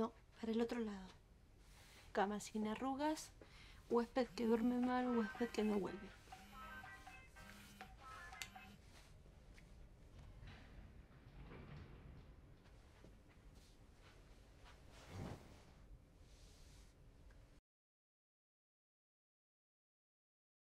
No, Para el otro lado. Cama sin arrugas, huésped que duerme mal, huésped que no vuelve.